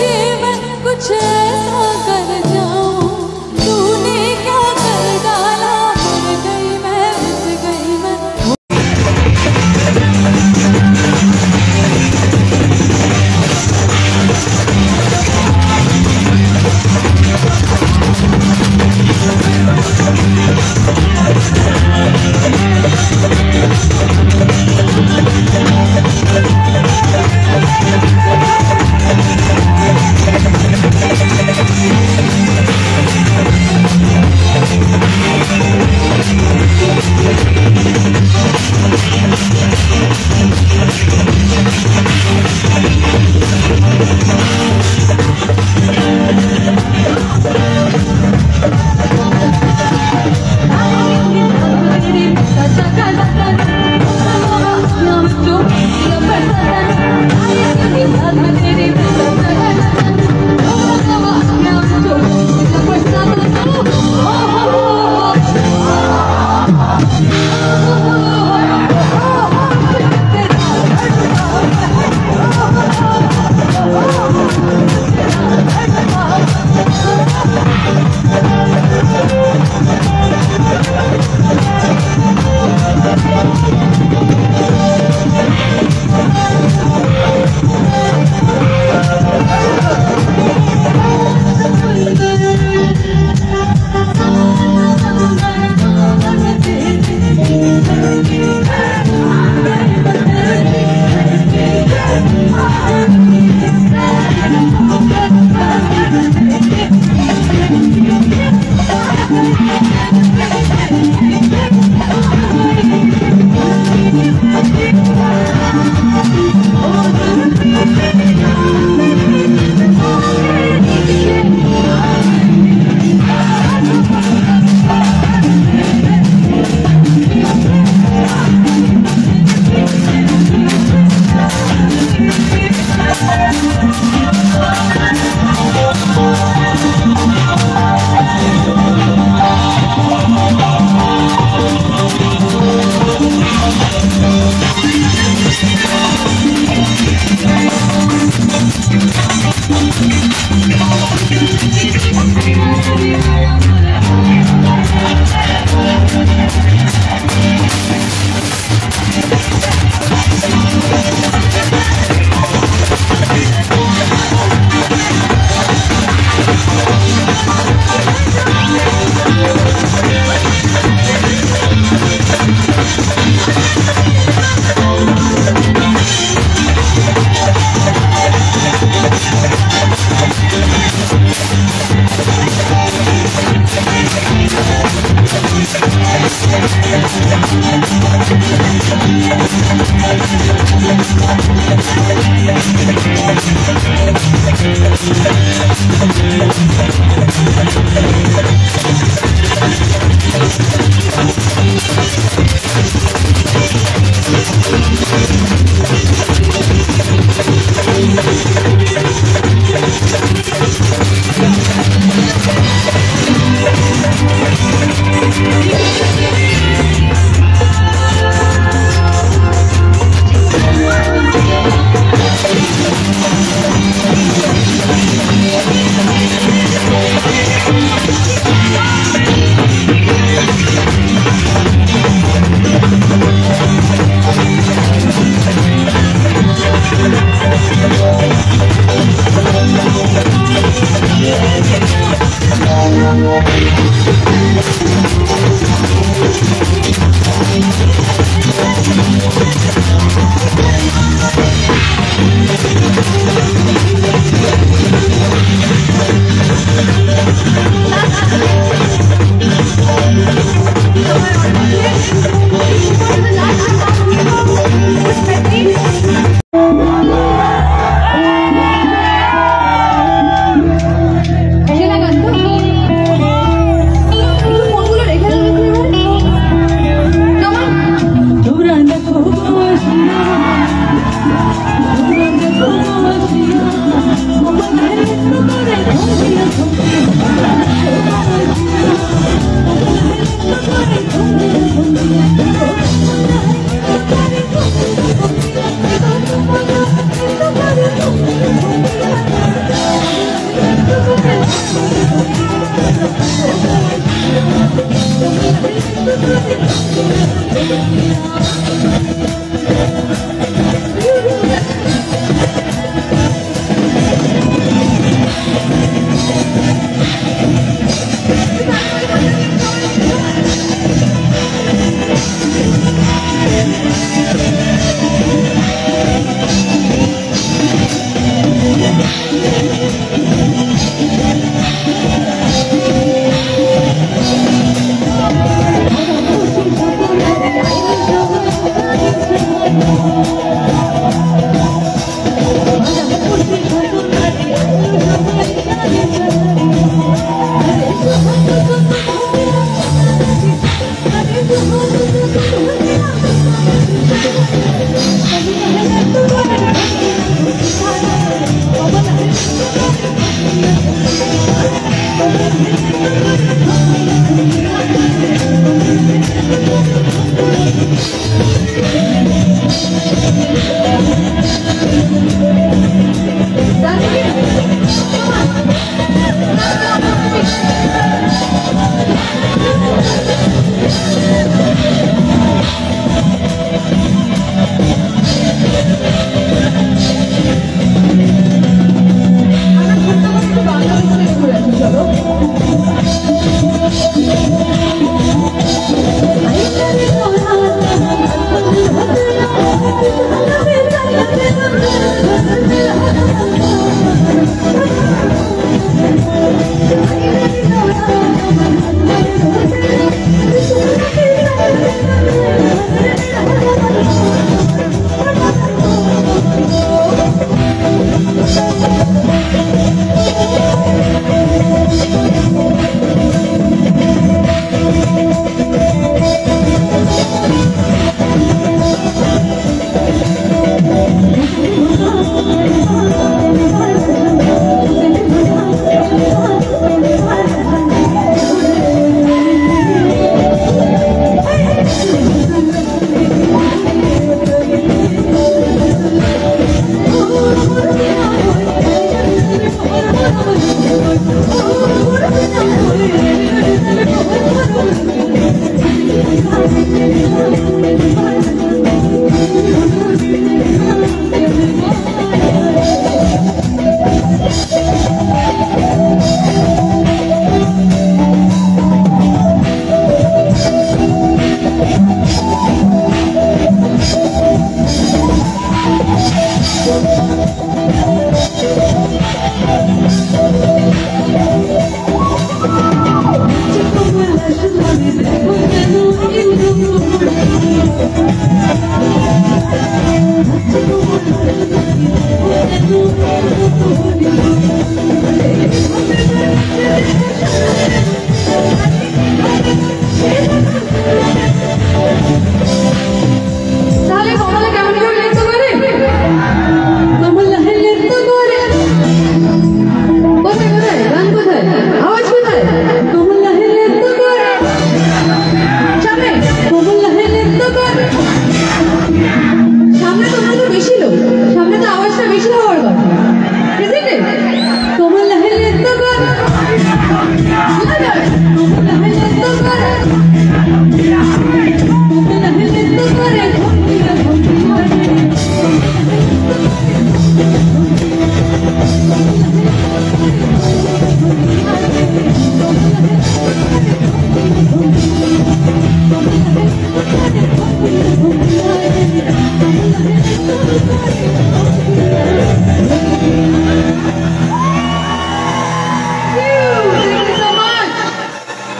जीवन कुछ ऐसा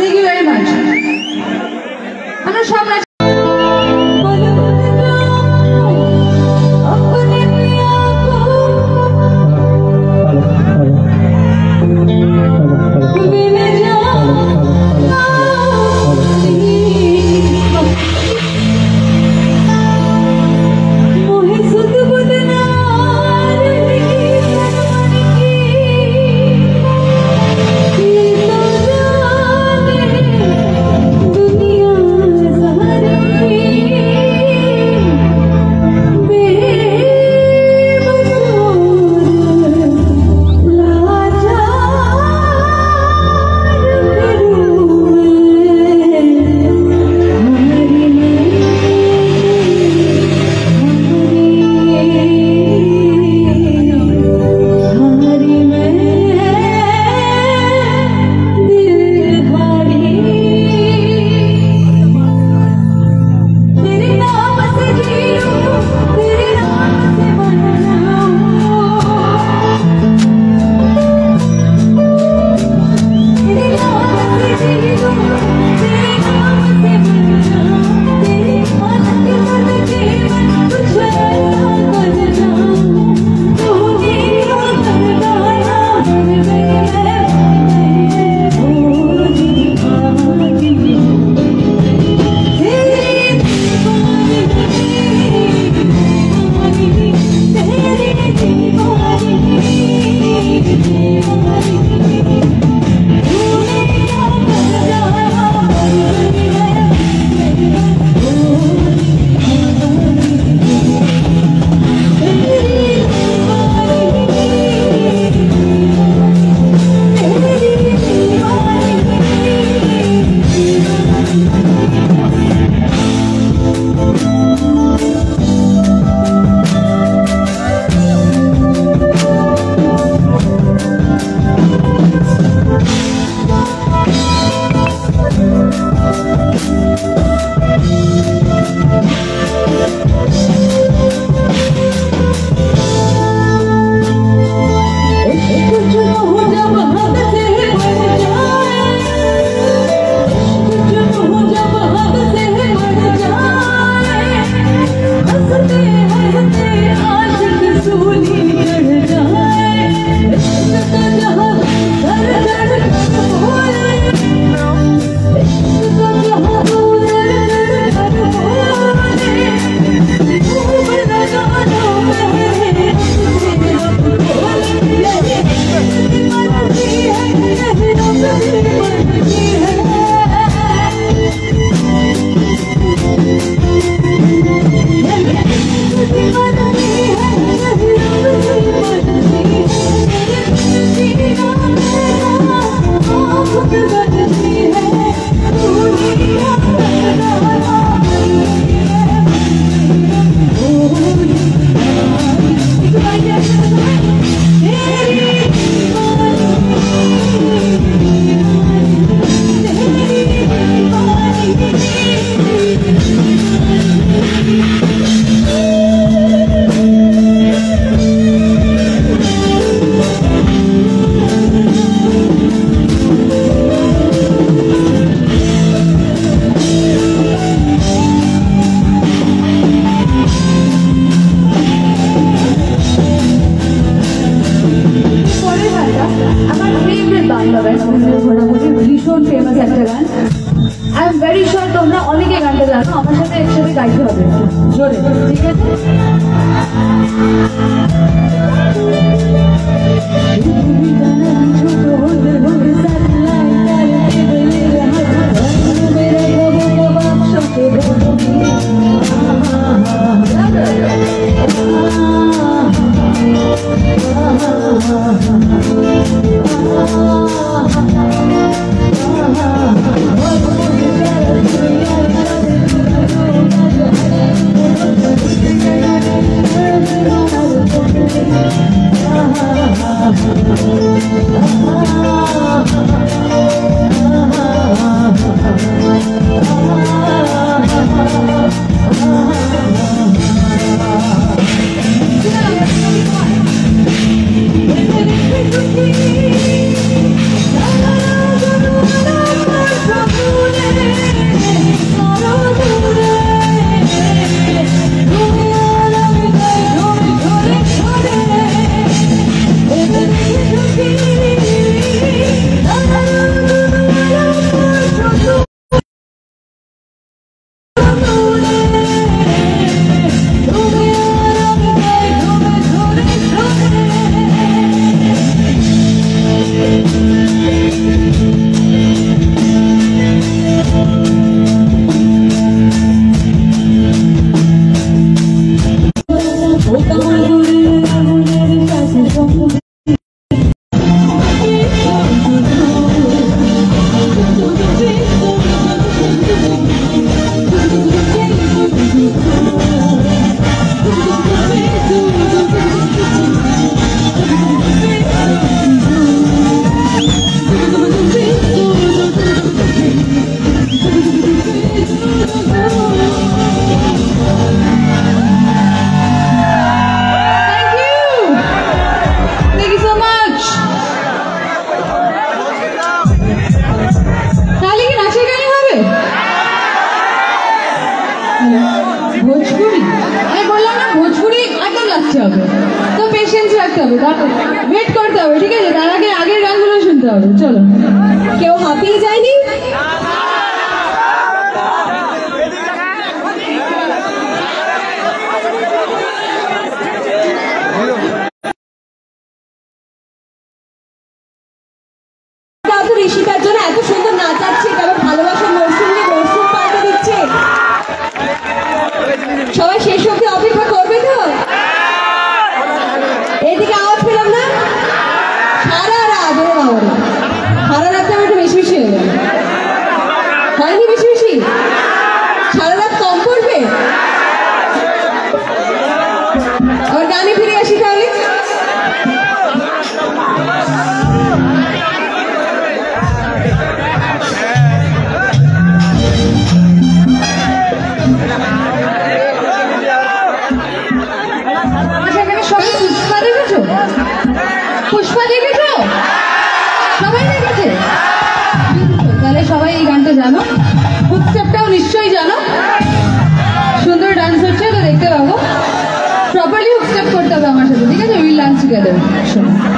থ্যাংক ইউ ভেরি মাচ আমরা সব Oh, 的是吗？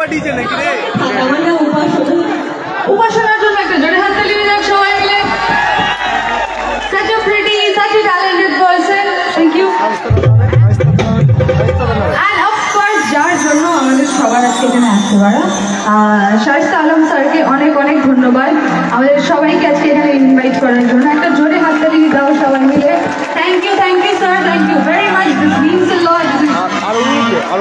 পাঠিয়েছে নাকি রে? আমার নাম উপাসনা উপাসনার জন্য একটা জোরে হাত তালি যাক সবাই মিলে। Such a pretty such a talented person. Thank you. And of course যার জন্য আমাদের সবার আজকে এখানে আসতে পারা। শাহিস্তা আলম স্যারকে অনেক অনেক ধন্যবাদ। আমাদের সবাইকে আজকে এখানে ইনভাইট করার জন্য একটা জোরে হাততালি দাও সবাই মিলে। Thank you thank you sir thank you very much this means lot R R